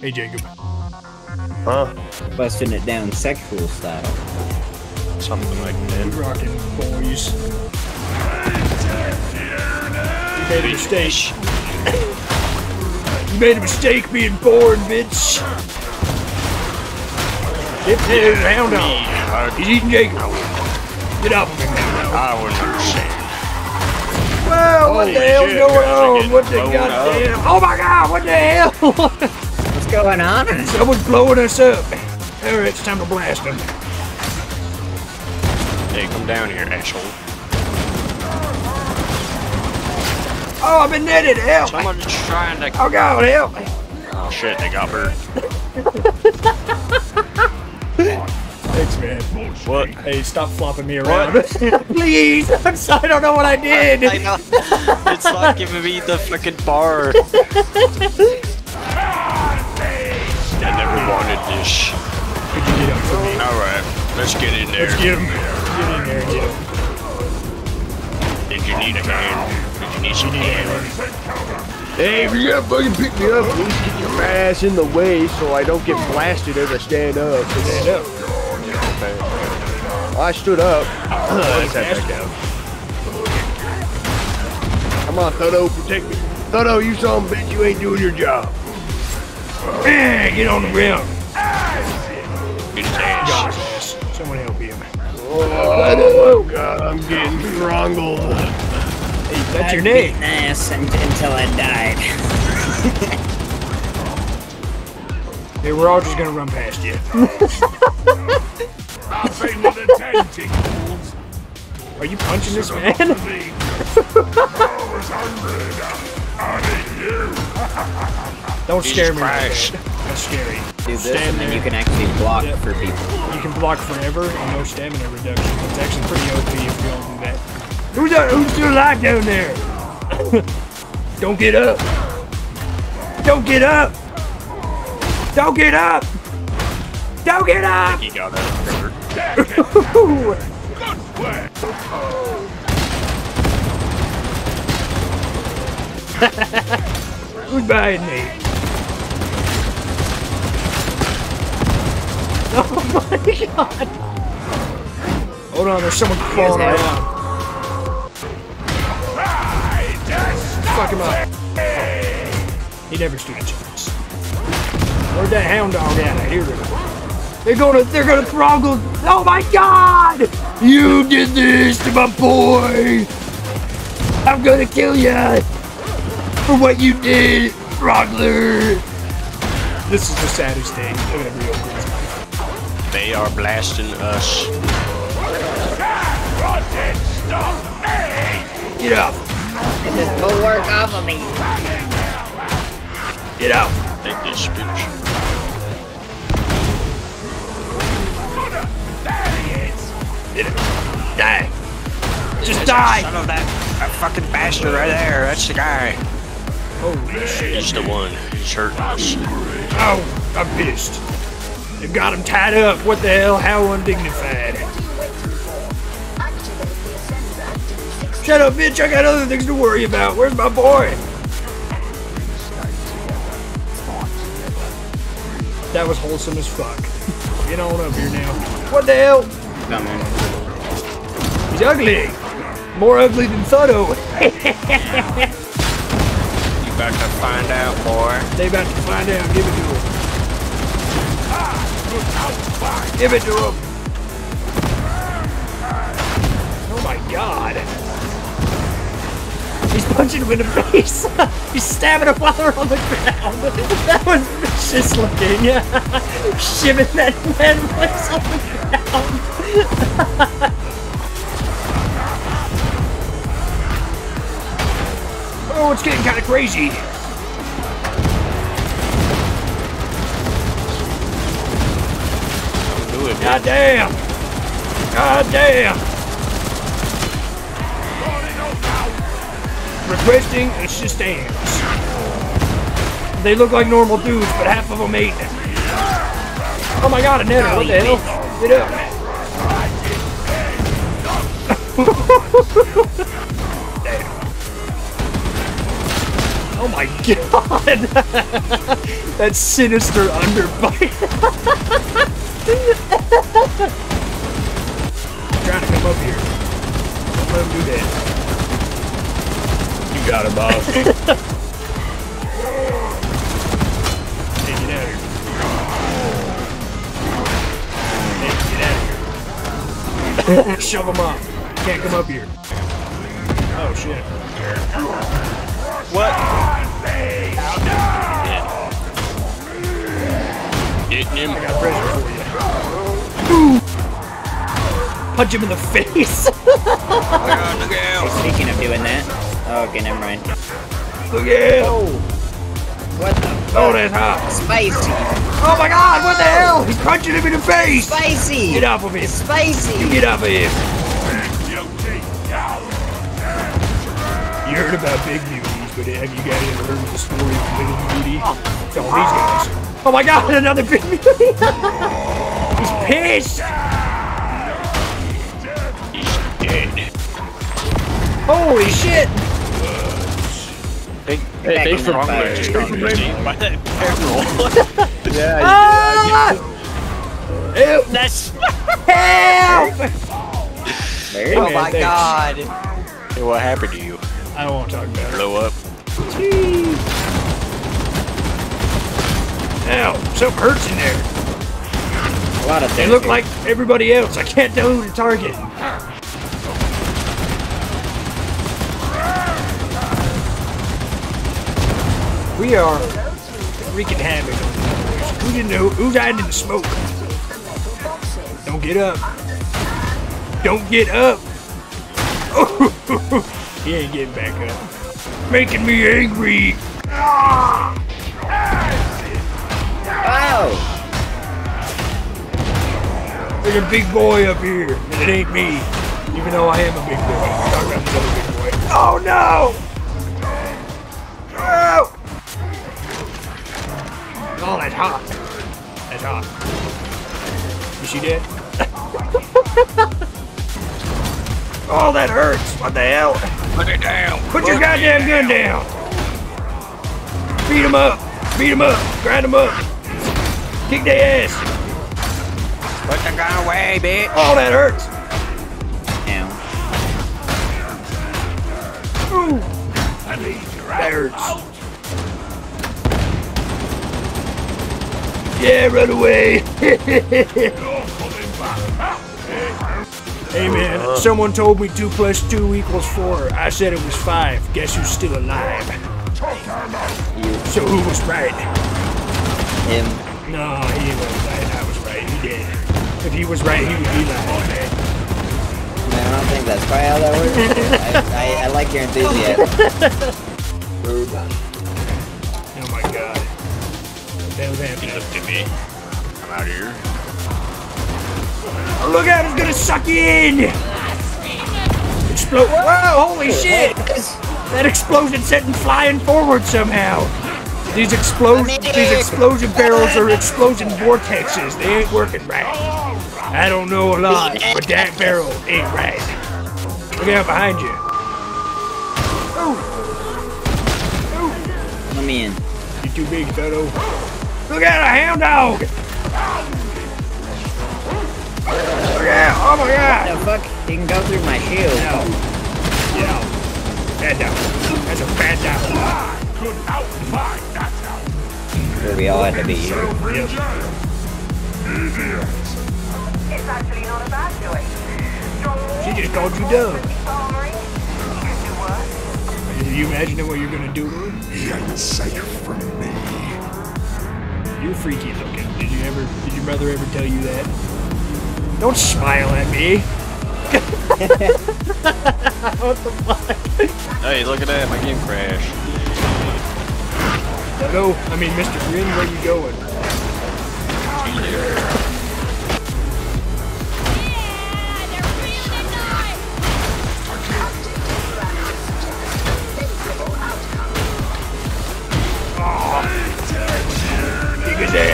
Hey, Jacob. Huh? Busting it down sexual style. Something like that. You rocking, boys. You made a mistake. You made a mistake being born, bitch. Get there, hound dog. I, He's eating Jacob. Get off of him. I wouldn't understand. Well, what Holy the hell's shit, going on? What the blown goddamn? Oh my god, what the hell? What's going on? Someone's blowing us up. Alright, it's time to blast them. Hey, come down here, asshole. Oh, I've been netted. Help. Someone's trying to. Oh god, help me. Oh shit, they got hurt. Thanks, man. What? Hey, stop flopping me around. Please. I'm sorry, I don't know what I did. I know. It's not giving me the fucking bar. I never wanted this. Could you get up for me? Alright, let's get in there. Let's get him. Get in there, get him. Did you need a hand? Did you need some hand? Hey, if you're gonna fucking pick me up, at least get your ass in the way so I don't get blasted as I stand up. Stand up. I stood up. Let's Ass have down. Come on, Thodo, protect me. Thodo, you son of a bitch, you ain't doing your job. Eh, Get on the ground. Get his ass. Got his ass. Someone help him. Oh, God, I'm getting strangled. That's your I'd name. beaten ass until I died. Hey, we're all just gonna run past you. Are you punching this man? Don't scare me. like Christ. that. That's scary. Do this, Stand and then you can actually block Yep. for people. You can block forever and no stamina reduction. It's actually pretty OP if you don't do that. Who's that? Who's still alive down there? don't get up. Don't get up. Don't get up. Don't get up. I think He got hurt. Who's behind me? Oh god! Hold on, there's someone Yes, around. Fuck him up. He never stood a chance. Where'd that hound dog at? I hear it. They're gonna, they're gonna throttle. Oh my god! You did this to my boy! I'm gonna kill ya! For what you did, Roggler! This is the saddest every Oakland's life. They are blasting us. Get up! Get this work off of me. Get out! Take this bitch. Get it! Die! Just die! Son of that, that fucking bastard right there. That's the guy. Holy shit. He's the one. He's hurting us. Oh, I'm pissed. They've got him tied up. What the hell? How undignified. Shut up, bitch. I got other things to worry about. Where's my boy? That was wholesome as fuck. Get on up here now. What the hell? Coming. He's ugly. More ugly than Thudo. You about to find out, boy. They about to find out. Give it to him. Give it to him. Oh my god. He's punching him in the face. He's stabbing him while they're on the ground. That was vicious looking. Shivving that man place on the ground. oh, it's getting kind of crazy. God damn! God damn! Requesting assistance. They look like normal dudes, but half of them ain't. Oh my god, a netter, what the hell? Get up. Oh my god! that sinister underbite. trying to come up here. Don't let him do that. You got it, boss. Hey, get out of here. Hey, get out of here. Shove him off. Can't come up here. Oh shit. What? Getting him. I got pressure for you. Ooh. Punch him in the face. Speaking of doing that. Okay, never mind. Look at him. Oh. What the? Oh, that's hot. Spicy. Oh my god, what the hell? He's punching him in the face. Spicy. Get off of him. Spicy. Get off of him. You heard about big beauties, but have you guys ever heard the story of little beauty? Oh, these guys. Oh my god, another big beauty. He's pissed. Holy shit. Hey, Hey, thanks for Back on playing. fire. just got eaten by that barrel. Yeah, Ah! Help! That's. Help! Very Oh man, my thanks. god. Hey, what happened to you? I don't want to talk about it. Blow up. Ow, something hurts in there. A lot of They look like everybody else. I can't tell who to target. We are wreaking havoc. Who didn't know? Who's hiding in the smoke? Don't get up. Don't get up. he ain't getting back up. Making me angry. Oh! There's a big boy up here, and it ain't me. Even though I am a big boy. I'm talking about another big boy. Oh no! Oh! Oh, that's hot. That's hot. Is she dead? oh, that hurts. What the hell? Put it down. Put your goddamn gun down. Beat him up. Beat him up. Grind him up. Kick their ass. Put the gun away, bitch. Oh, that hurts. Ow. Ooh. That hurts. Yeah, run away. hey man, uh-huh. someone told me two plus two equals four. I said it was five. Guess who's still alive? So who was right? Him. No, he wasn't right. I was right. He did. If he was right, he would be lying. Man, I don't think that's quite how that works. I, I, I like your enthusiasm. Oh my god. What the hell's happening? Look at me. I'm out of here. Oh, look out, it's gonna suck you in! Explode. Whoa, holy shit! That explosion sent him flying forward somehow. These explosion, these explosion barrels are explosion vortexes. They ain't working right. I don't know a lot, but that barrel ain't right. Look out behind you. Let me in. You're too big, Toto. Look out, a hound dog! Look out! Oh my god! The fuck? He can go through my shield. No. Get out. Bad dog. That's a bad dog. Where we all had to be here. Yep. It's actually not a bad choice. She just called you dumb. armory. You do. Are you imagining what you're gonna do to her? You're freaky looking. Did you ever? Did your mother ever tell you that? Don't smile at me. what the fuck? Hey, look at that. My game crashed. Hello, I mean, Mr. Grin, where you going?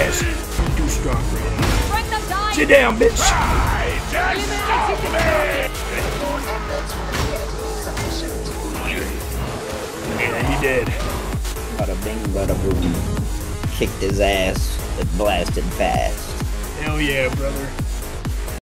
Ass. You're too strong for him. Sit down, bitch. Yeah, he did. Bada bing, bada boom. Kicked his ass and blasted fast. Hell yeah, brother.